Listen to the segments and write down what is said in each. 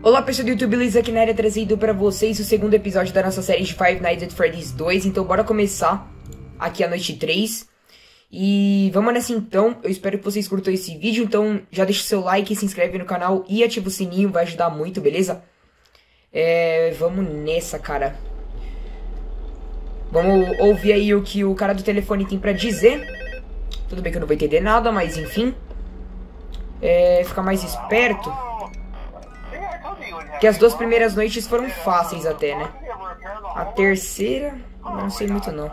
Olá pessoal do YouTube, Luiz aqui na área trazendo para vocês o segundo episódio da nossa série de Five Nights at Freddy's 2 Então bora começar aqui a noite 3 E vamos nessa então, eu espero que vocês curtam esse vídeo. Então já deixa o seu like, se inscreve no canal e ativa o sininho, vai ajudar muito, beleza? É, vamos nessa cara. Vamos ouvir aí o que o cara do telefone tem pra dizer. Tudo bem que eu não vou entender nada, mas enfim. É, Ficar mais esperto que as duas primeiras noites foram fáceis até, né? A terceira, não sei muito não.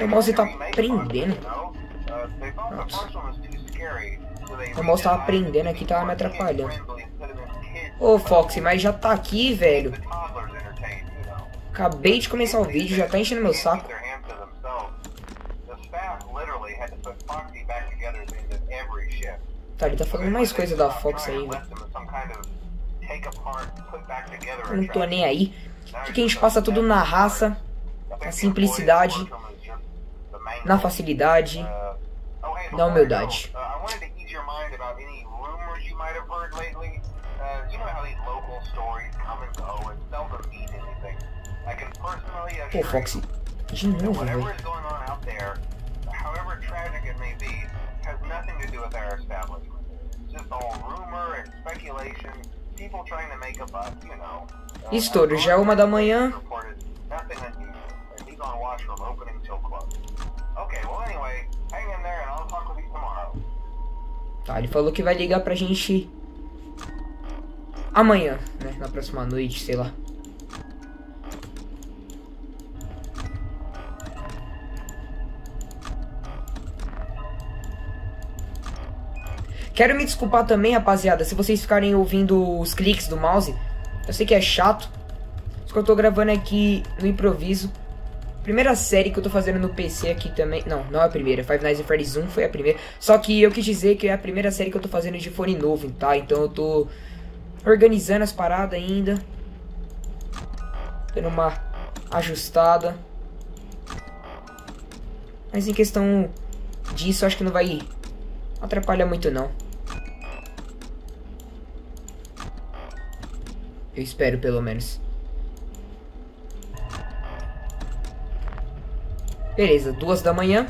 O mouse tá prendendo. Nossa. O mouse tava prendendo aqui, tava me atrapalhando. Ô Foxy, mas já tá aqui, velho. Acabei de começar o vídeo, já tá enchendo meu saco. Tá, ele tá falando mais coisa da Fox aí, velho. Não tô nem aí. Aqui que a gente passa tudo na raça, na simplicidade, na facilidade, na humildade. Pô, Foxy, de novo, velho. has nothing to do with our establishment. Estouro, já é uma da manhã. Tá, ele falou que vai ligar pra gente amanhã, né? Na próxima noite, sei lá. Quero me desculpar também, rapaziada, se vocês ficarem ouvindo os cliques do mouse. Eu sei que é chato. Só que eu tô gravando aqui no improviso. Primeira série que eu tô fazendo no PC aqui também. Não, não é a primeira. Five Nights at Freddy's 1 foi a primeira. Só que eu quis dizer que é a primeira série que eu tô fazendo de fone novo, tá? Então eu tô organizando as paradas ainda. Dando uma ajustada. Mas em questão disso, acho que não vai atrapalhar muito não. Eu espero, pelo menos. Beleza, duas da manhã.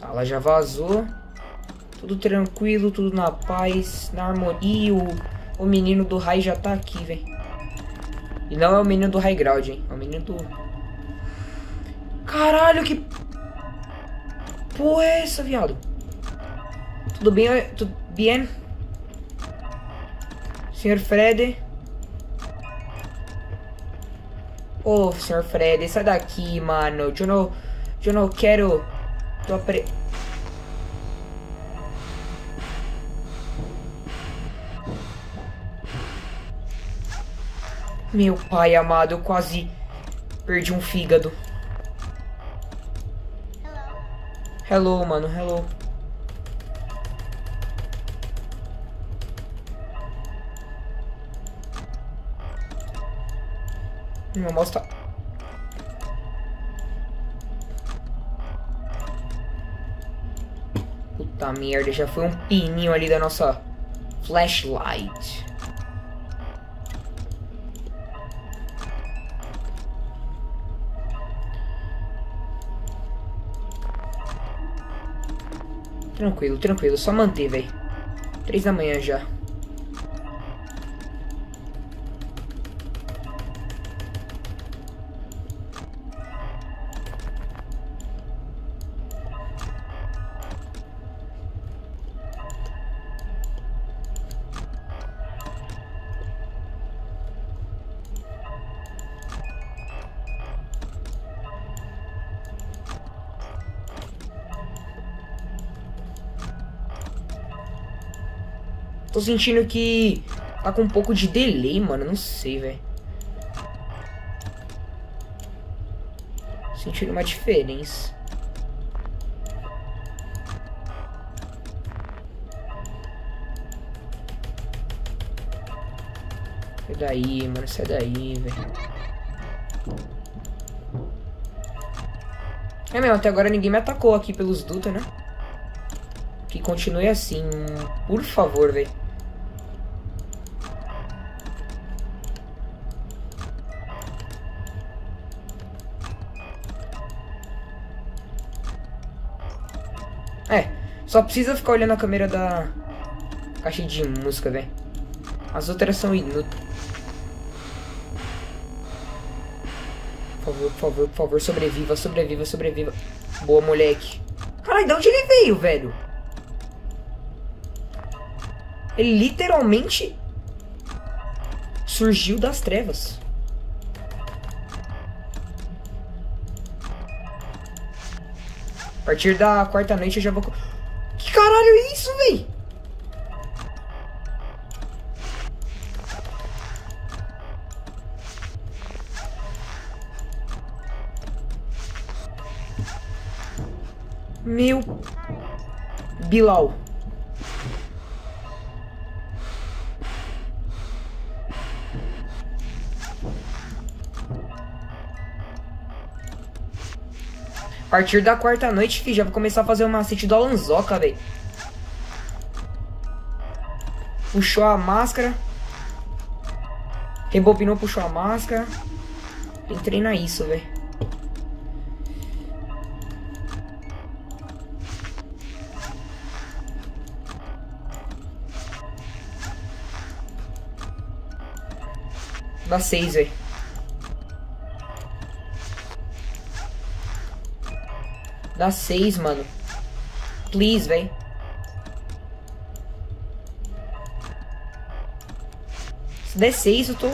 Ela já vazou. Tudo tranquilo, tudo na paz, na harmonia. O, o menino do raio já tá aqui, velho. E não é o menino do high ground, hein? É o menino do... Caralho, que... Porra é essa, viado? Tudo bem? Tudo bem? Senhor Fred? Ô, oh, senhor Fred, sai daqui, mano. Eu não... Eu não quero... Tô apre... Meu pai amado, eu quase perdi um fígado. Hello, hello mano, hello. Meu mouse tá... Puta merda, já foi um pininho ali da nossa flashlight. Tranquilo, tranquilo. Só manter, velho. Três da manhã já. Tô sentindo que tá com um pouco de delay, mano. Não sei, velho. Sentindo uma diferença. Sai daí, mano. Sai daí, velho. É mesmo, até agora ninguém me atacou aqui pelos dutos, né? Que continue assim, por favor, velho. Só precisa ficar olhando a câmera da caixa de música, velho. As outras são inúteis. Por favor, por favor, por favor, sobreviva, sobreviva, sobreviva. Boa, moleque. Caralho, de onde ele veio, velho? Ele literalmente surgiu das trevas. A partir da quarta noite eu já vou... Meu... Bilal. A partir da quarta noite, fi, já vou começar a fazer uma macete do Alanzoca, velho. Puxou a máscara. Rebobinou, puxou a máscara. Tem que treinar isso, velho. Dá seis, velho. Dá seis, mano. Please, véi. Se der seis, eu tô...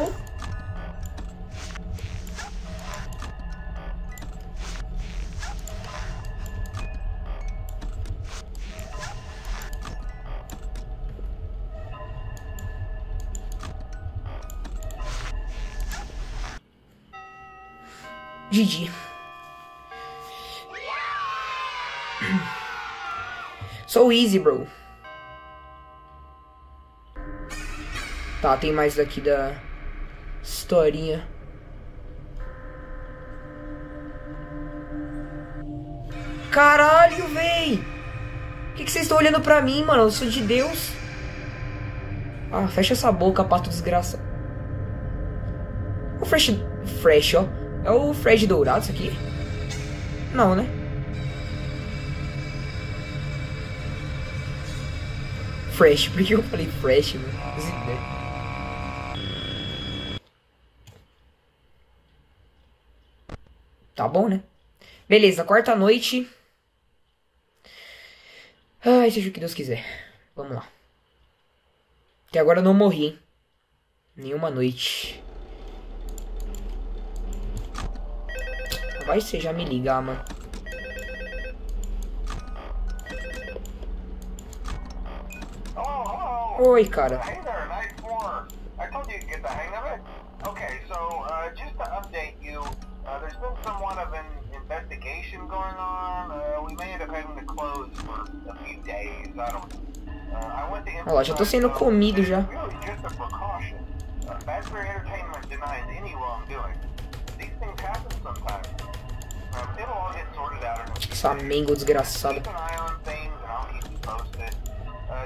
GG. So easy, bro. Tá, tem mais daqui da historinha. Caralho, véi! O que, que vocês estão olhando pra mim, mano? Eu sou de Deus. Ah, fecha essa boca, pato desgraça. O Fresh... Fresh, ó. É o Fred Dourado isso aqui? Não, né? Fresh. Por que eu falei Fresh, mano? Tá bom, né? Beleza, quarta noite. Ai, seja o que Deus quiser. Vamos lá. Até agora eu não morri, hein? Nenhuma noite. Vai ser já me ligar, mano. Oi, cara. Olha lá, já tô sendo comido já. Precaution. Uh, Fazbear Entertainment denies any wrongdoing. These things happen sometimes. Essa mengo desgraçado. Keep an eye on things, and I'll keep you posted.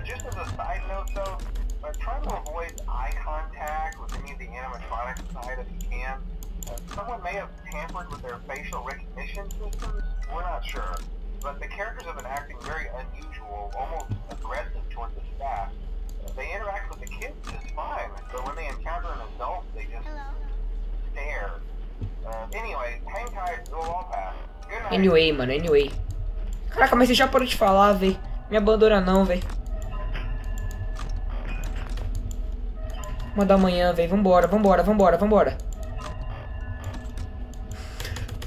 Just as a side note though, try to avoid eye contact with any of the animatronic side if you can. Uh, someone may have tampered with their facial recognition systems, we're not sure. But the characters have been acting very unusual, Anyway, mano, anyway. Caraca, mas você já parou de falar, véi. Me abandona não, véi. Uma da manhã, velho. Vambora, vambora, vambora, vambora.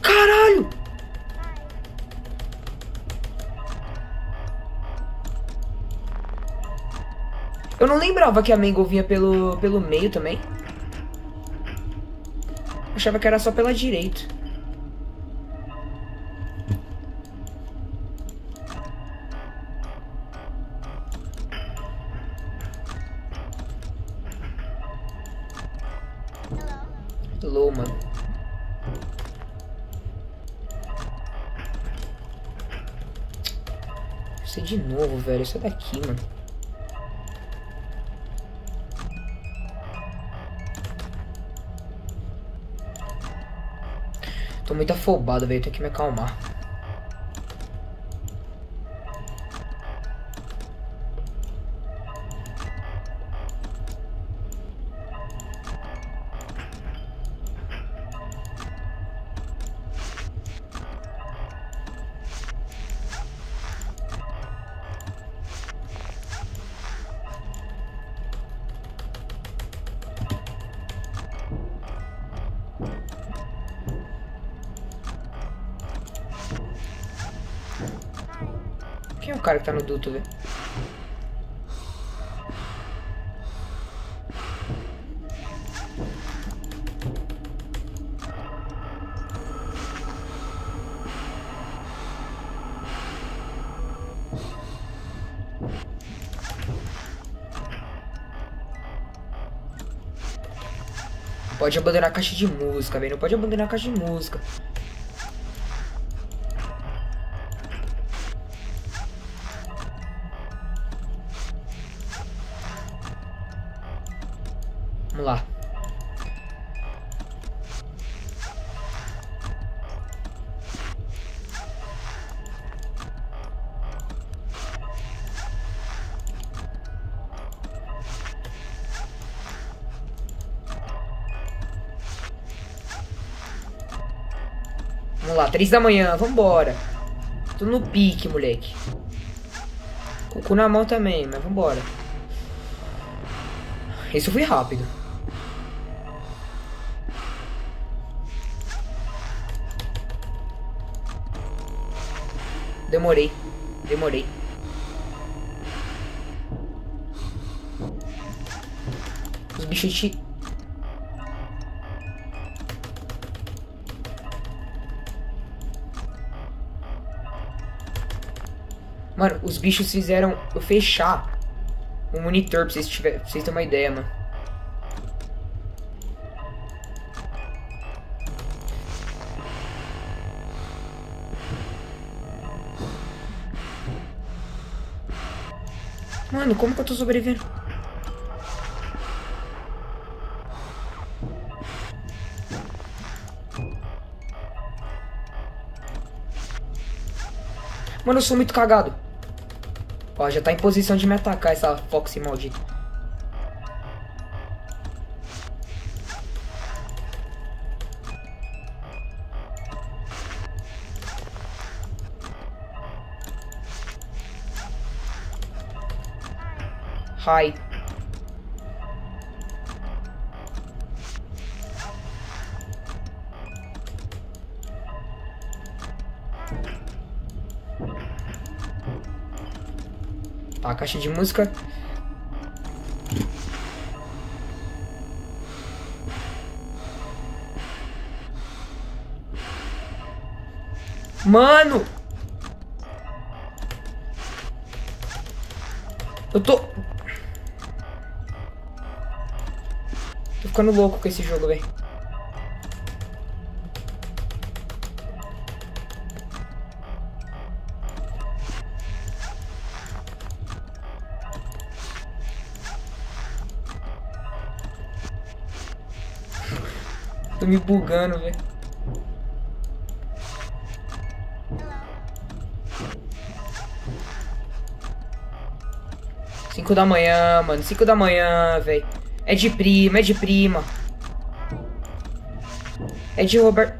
Caralho! Eu não lembrava que a Mango vinha pelo, pelo meio também. Achava que era só pela direita. Velho. Sai daqui, mano. Tô muito afobado, velho. Tenho que me acalmar. Quem é o cara que tá no duto, velho? Pode abandonar a caixa de música, velho. Não pode abandonar a caixa de música. Vamos lá, três da manhã, vambora. Tô no pique, moleque. Com o cu na mão também, mas vambora. Isso foi rápido. Demorei. Demorei. Os bichos te... Mano, os bichos fizeram eu fechar o monitor pra vocês, tiver, pra vocês terem uma ideia, mano. Mano, como que eu tô sobrevivendo? Mano, eu sou muito cagado. Ó, já tá em posição de me atacar essa Foxy maldita. Hi. A caixa de música. Mano! Eu tô... Tô ficando louco com esse jogo, velho. Me bugando, velho. Cinco da manhã, mano. Cinco da manhã, velho. É de prima, é de prima. É de Robert.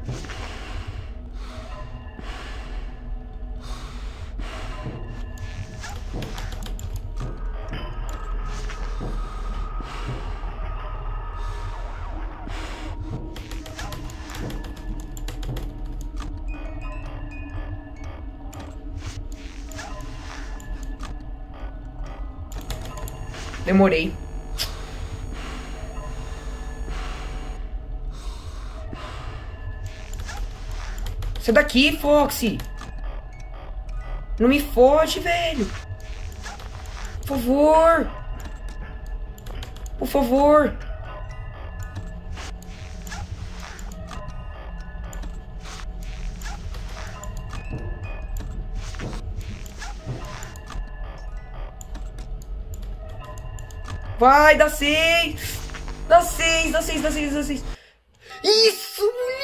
Sai daqui, Foxy. Não me foge, velho. Por favor. Por favor. Vai, dá seis. Dá seis, dá seis, dá seis, dá seis. Isso, mulher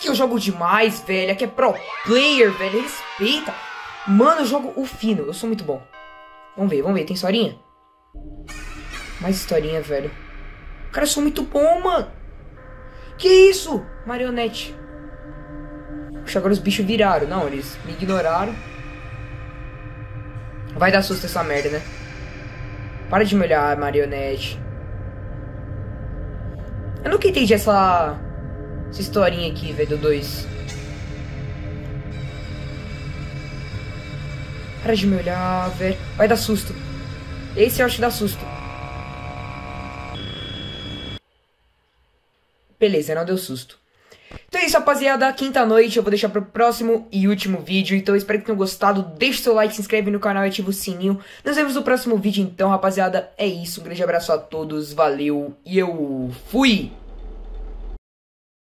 moleque! Eu jogo demais, velho. Aqui é pro player, velho. Respeita. Mano, eu jogo o fino. Eu sou muito bom. Vamos ver, vamos ver. Tem historinha? Mais historinha, velho. Cara, eu sou muito bom, mano. Que isso? Marionete. Puxa, agora os bichos viraram. Não, eles me ignoraram. Vai dar susto essa merda, né? Para de me olhar, marionete. Eu nunca entendi essa... Essa historinha aqui, velho, do 2. Para de me olhar, velho. Vai dar susto. Esse eu acho que dá susto. Beleza, não deu susto. Então é isso, rapaziada. Quinta noite eu vou deixar pro próximo e último vídeo. Então espero que tenham gostado. Deixe seu like, se inscreve no canal e ativa o sininho. Nos vemos no próximo vídeo então, rapaziada. É isso. Um grande abraço a todos. Valeu e eu fui!